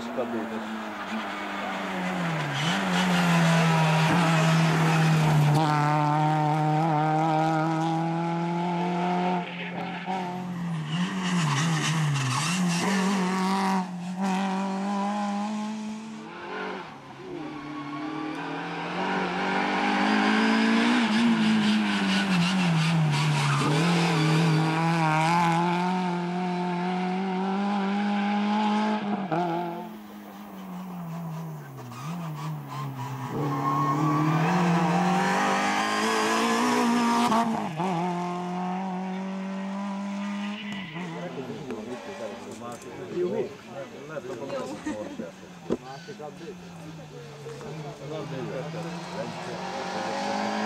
mexe cabeça. Ah.